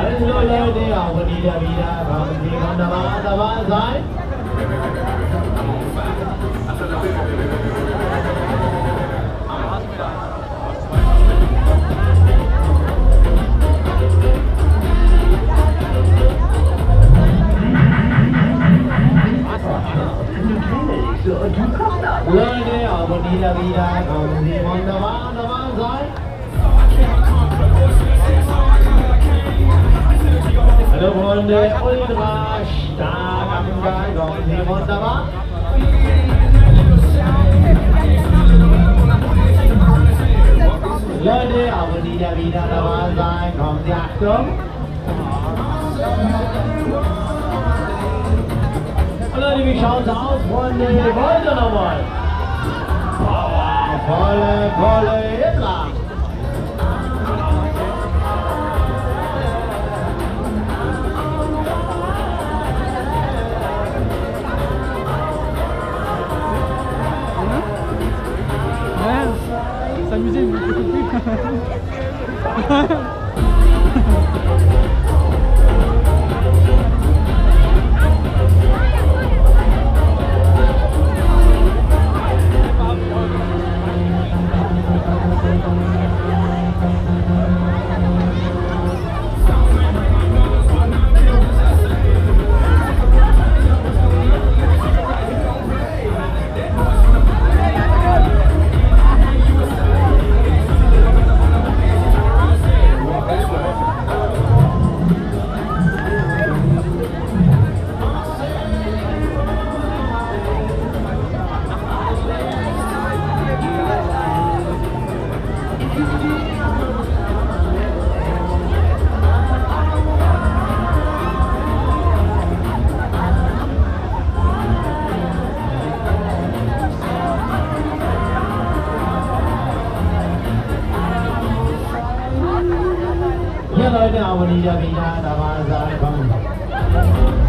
अरे लो लो दे आओ नीरा वीरा राम जी दवा दवा जाए Learn it, I will need a. Runde ultra stark am Gang. und hier wunderbar. Leute, aber die da wieder dabei sein, kommen Sie Achtung. Leute, wie schaut's aus, Freunde? Wollt ihr nochmal? Power, Volle, volle, s'amuser, mais on peut plus. Leute, abonniert ja wieder, da war es.